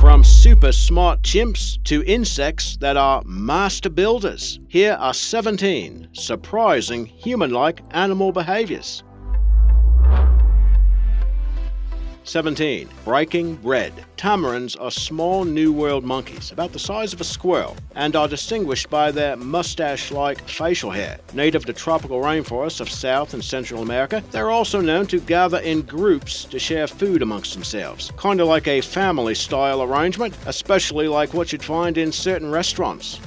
From super smart chimps to insects that are master builders, here are 17 surprising human like animal behaviors. 17. Breaking bread. Tamarins are small New World monkeys, about the size of a squirrel, and are distinguished by their mustache like facial hair. Native to tropical rainforests of South and Central America, they're also known to gather in groups to share food amongst themselves, kind of like a family style arrangement, especially like what you'd find in certain restaurants.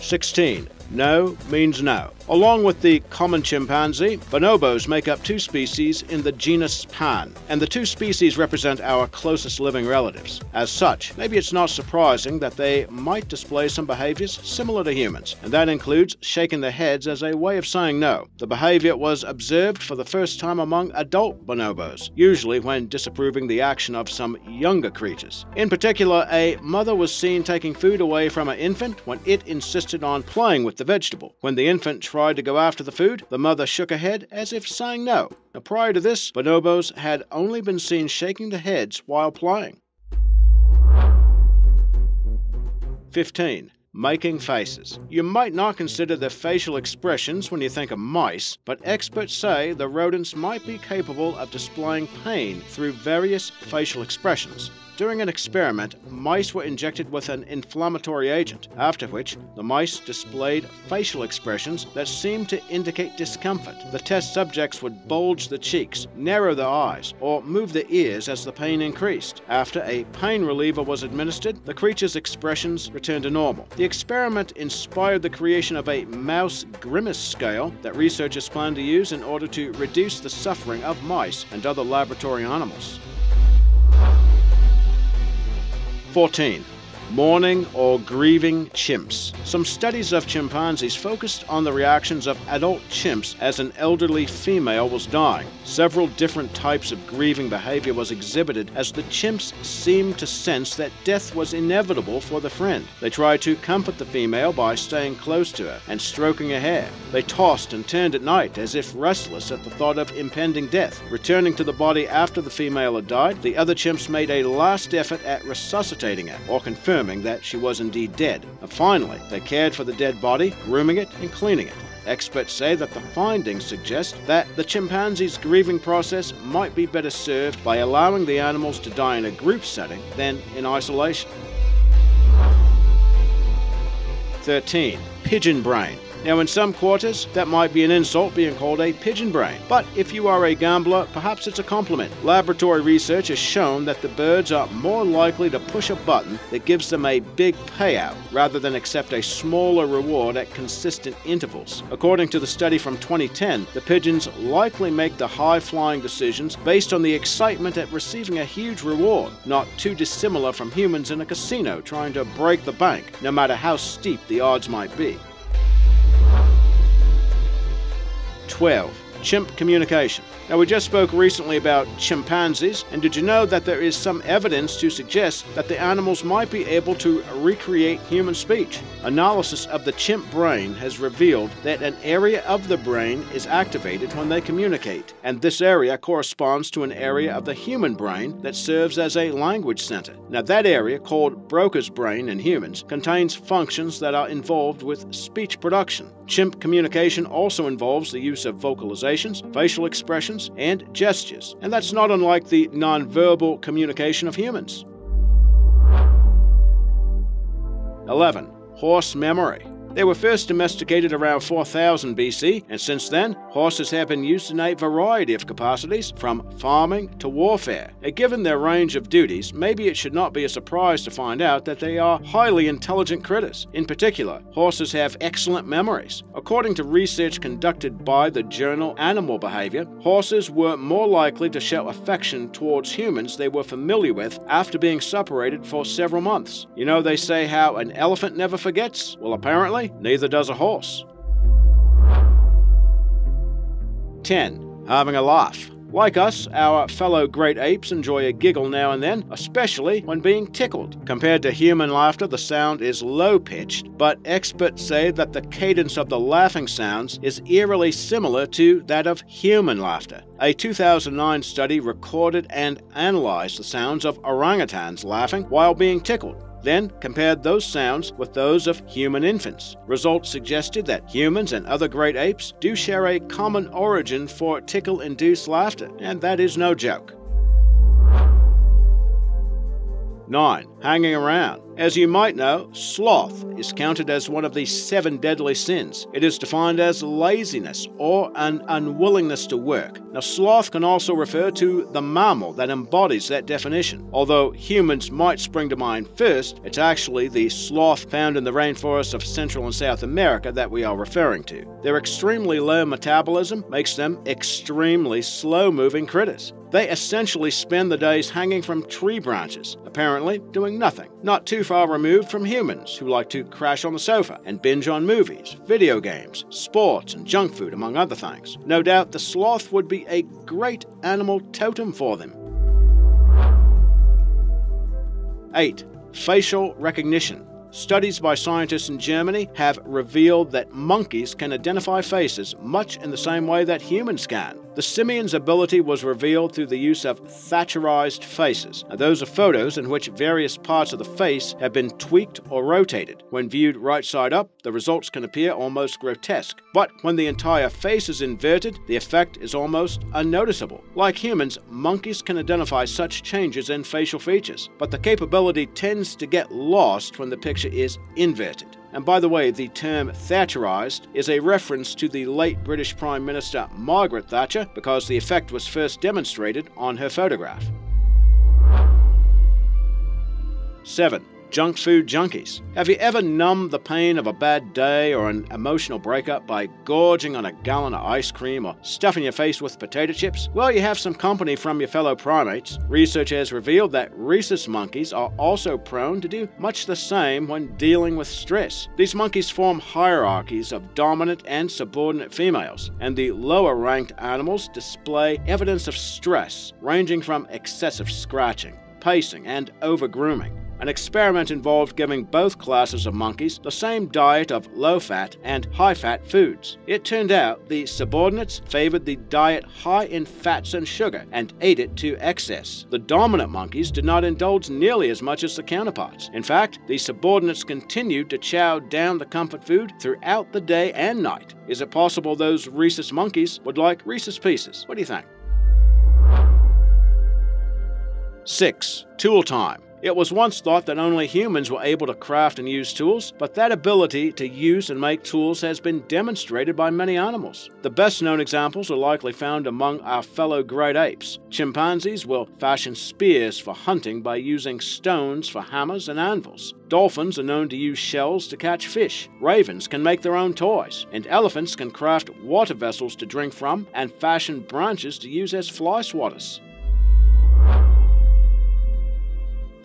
16. No means no. Along with the common chimpanzee, bonobos make up two species in the genus Pan, and the two species represent our closest living relatives. As such, maybe it's not surprising that they might display some behaviors similar to humans, and that includes shaking their heads as a way of saying no. The behavior was observed for the first time among adult bonobos, usually when disapproving the action of some younger creatures. In particular, a mother was seen taking food away from an infant when it insisted on playing with the vegetable. When the infant tried to go after the food, the mother shook her head as if saying no. Now, prior to this, bonobos had only been seen shaking their heads while playing. 15 making faces. You might not consider their facial expressions when you think of mice, but experts say the rodents might be capable of displaying pain through various facial expressions. During an experiment, mice were injected with an inflammatory agent, after which the mice displayed facial expressions that seemed to indicate discomfort. The test subjects would bulge the cheeks, narrow their eyes, or move their ears as the pain increased. After a pain reliever was administered, the creature's expressions returned to normal. The experiment inspired the creation of a mouse grimace scale that researchers plan to use in order to reduce the suffering of mice and other laboratory animals. 14 mourning or grieving chimps. Some studies of chimpanzees focused on the reactions of adult chimps as an elderly female was dying. Several different types of grieving behavior was exhibited as the chimps seemed to sense that death was inevitable for the friend. They tried to comfort the female by staying close to her and stroking her hair. They tossed and turned at night as if restless at the thought of impending death. Returning to the body after the female had died, the other chimps made a last effort at resuscitating her or confirming confirming that she was indeed dead. And finally, they cared for the dead body, grooming it and cleaning it. Experts say that the findings suggest that the chimpanzee's grieving process might be better served by allowing the animals to die in a group setting than in isolation. 13. Pigeon brain. Now, in some quarters, that might be an insult being called a pigeon brain. But if you are a gambler, perhaps it's a compliment. Laboratory research has shown that the birds are more likely to push a button that gives them a big payout rather than accept a smaller reward at consistent intervals. According to the study from 2010, the pigeons likely make the high flying decisions based on the excitement at receiving a huge reward, not too dissimilar from humans in a casino trying to break the bank, no matter how steep the odds might be. 12. Chimp communication. Now, we just spoke recently about chimpanzees, and did you know that there is some evidence to suggest that the animals might be able to recreate human speech? Analysis of the chimp brain has revealed that an area of the brain is activated when they communicate, and this area corresponds to an area of the human brain that serves as a language center. Now, that area, called Broca's brain in humans, contains functions that are involved with speech production. Chimp communication also involves the use of facial expressions, and gestures, and that's not unlike the nonverbal communication of humans. 11. Horse memory. They were first domesticated around 4000 BC, and since then, horses have been used in a variety of capacities, from farming to warfare. And given their range of duties, maybe it should not be a surprise to find out that they are highly intelligent critters. In particular, horses have excellent memories. According to research conducted by the journal Animal Behavior, horses were more likely to show affection towards humans they were familiar with after being separated for several months. You know, they say how an elephant never forgets? Well, apparently, neither does a horse. 10. Having a laugh. Like us, our fellow great apes enjoy a giggle now and then, especially when being tickled. Compared to human laughter, the sound is low pitched, but experts say that the cadence of the laughing sounds is eerily similar to that of human laughter. A 2009 study recorded and analyzed the sounds of orangutans laughing while being tickled then compared those sounds with those of human infants. Results suggested that humans and other great apes do share a common origin for tickle induced laughter, and that is no joke. 9. Hanging around. As you might know, sloth is counted as one of the seven deadly sins. It is defined as laziness or an unwillingness to work. Now, sloth can also refer to the mammal that embodies that definition. Although humans might spring to mind first, it's actually the sloth found in the rainforests of Central and South America that we are referring to. Their extremely low metabolism makes them extremely slow moving critters. They essentially spend the days hanging from tree branches, apparently doing nothing, not too far removed from humans who like to crash on the sofa and binge on movies, video games, sports, and junk food, among other things. No doubt the sloth would be a great animal totem for them. 8. Facial recognition. Studies by scientists in Germany have revealed that monkeys can identify faces much in the same way that humans can. The simian's ability was revealed through the use of Thatcherized faces. Now, those are photos in which various parts of the face have been tweaked or rotated. When viewed right side up, the results can appear almost grotesque. But when the entire face is inverted, the effect is almost unnoticeable. Like humans, monkeys can identify such changes in facial features, but the capability tends to get lost when the picture is inverted. And by the way, the term Thatcherized is a reference to the late British Prime Minister Margaret Thatcher because the effect was first demonstrated on her photograph. 7 junk food junkies. Have you ever numbed the pain of a bad day or an emotional breakup by gorging on a gallon of ice cream or stuffing your face with potato chips? Well, you have some company from your fellow primates. Research has revealed that rhesus monkeys are also prone to do much the same when dealing with stress. These monkeys form hierarchies of dominant and subordinate females, and the lower ranked animals display evidence of stress, ranging from excessive scratching, pacing, and over grooming. An experiment involved giving both classes of monkeys the same diet of low fat and high fat foods. It turned out the subordinates favored the diet high in fats and sugar and ate it to excess. The dominant monkeys did not indulge nearly as much as the counterparts. In fact, the subordinates continued to chow down the comfort food throughout the day and night. Is it possible those rhesus monkeys would like Reese's Pieces? What do you think? 6. Tool time. It was once thought that only humans were able to craft and use tools, but that ability to use and make tools has been demonstrated by many animals. The best known examples are likely found among our fellow great apes. Chimpanzees will fashion spears for hunting by using stones for hammers and anvils. Dolphins are known to use shells to catch fish. Ravens can make their own toys. And elephants can craft water vessels to drink from and fashion branches to use as fly swatters.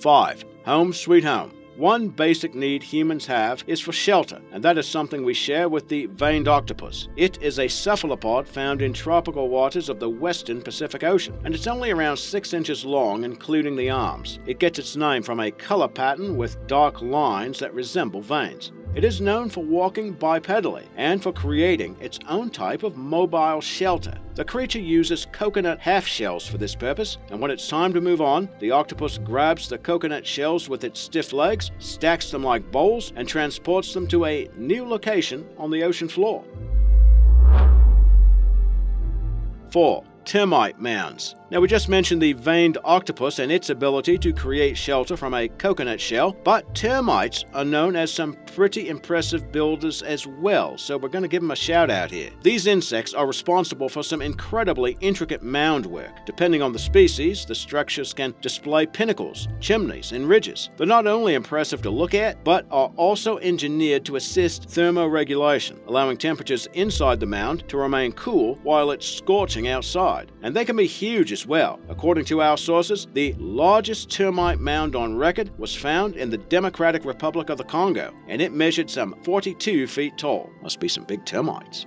5. Home Sweet Home. One basic need humans have is for shelter, and that is something we share with the veined octopus. It is a cephalopod found in tropical waters of the western Pacific Ocean, and it's only around 6 inches long, including the arms. It gets its name from a color pattern with dark lines that resemble veins. It is known for walking bipedally and for creating its own type of mobile shelter. The creature uses coconut half shells for this purpose, and when it's time to move on, the octopus grabs the coconut shells with its stiff legs, stacks them like bowls, and transports them to a new location on the ocean floor. 4. Termite mounds. Now, we just mentioned the veined octopus and its ability to create shelter from a coconut shell, but termites are known as some pretty impressive builders as well, so we're going to give them a shout out here. These insects are responsible for some incredibly intricate mound work. Depending on the species, the structures can display pinnacles, chimneys, and ridges. They're not only impressive to look at, but are also engineered to assist thermoregulation, allowing temperatures inside the mound to remain cool while it's scorching outside. And they can be huge as well. According to our sources, the largest termite mound on record was found in the Democratic Republic of the Congo, and it measured some 42 feet tall. Must be some big termites.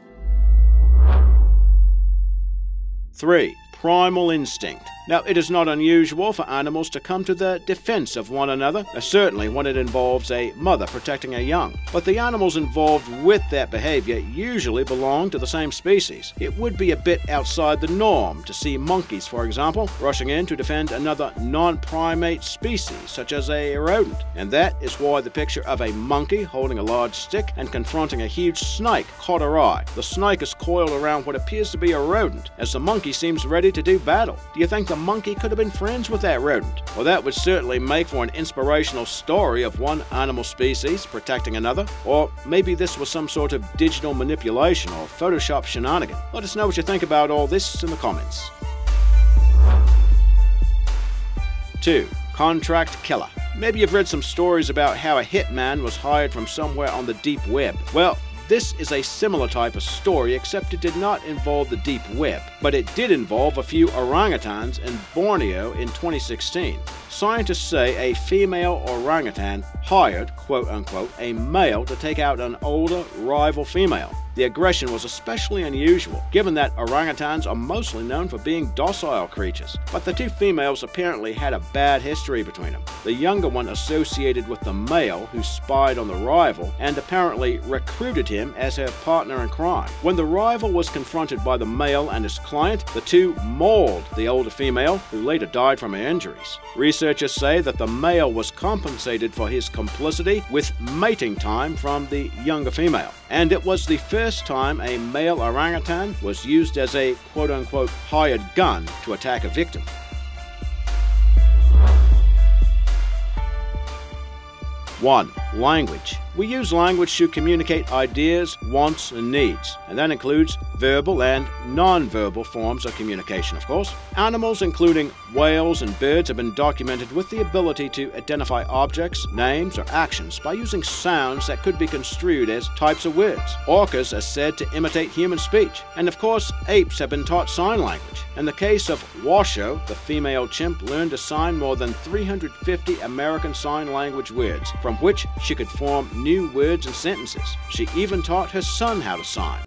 3. primal instinct. Now, it is not unusual for animals to come to the defense of one another, uh, certainly when it involves a mother protecting her young. But the animals involved with that behavior usually belong to the same species. It would be a bit outside the norm to see monkeys, for example, rushing in to defend another non primate species, such as a rodent. And that is why the picture of a monkey holding a large stick and confronting a huge snake caught our eye. The snake is coiled around what appears to be a rodent, as the monkey seems ready to do battle. Do you think the monkey could have been friends with that rodent. Well, that would certainly make for an inspirational story of one animal species protecting another. Or maybe this was some sort of digital manipulation or Photoshop shenanigan. Let us know what you think about all this in the comments. 2. Contract Killer. Maybe you've read some stories about how a hitman was hired from somewhere on the deep web. Well, this is a similar type of story, except it did not involve the deep web, but it did involve a few orangutans in Borneo in 2016. Scientists say a female orangutan hired, quote unquote, a male to take out an older rival female. The aggression was especially unusual, given that orangutans are mostly known for being docile creatures. But the two females apparently had a bad history between them. The younger one associated with the male who spied on the rival and apparently recruited him as her partner in crime. When the rival was confronted by the male and his client, the two mauled the older female, who later died from her injuries. Researchers say that the male was compensated for his complicity with mating time from the younger female, and it was the first time a male orangutan was used as a quote unquote hired gun to attack a victim. 1. Language. We use language to communicate ideas, wants, and needs, and that includes verbal and non-verbal forms of communication, of course. Animals, including whales and birds, have been documented with the ability to identify objects, names, or actions by using sounds that could be construed as types of words. Orcas are said to imitate human speech, and of course, apes have been taught sign language. In the case of Washoe, the female chimp learned to sign more than 350 American Sign Language words, from which she could form new words and sentences. She even taught her son how to sign.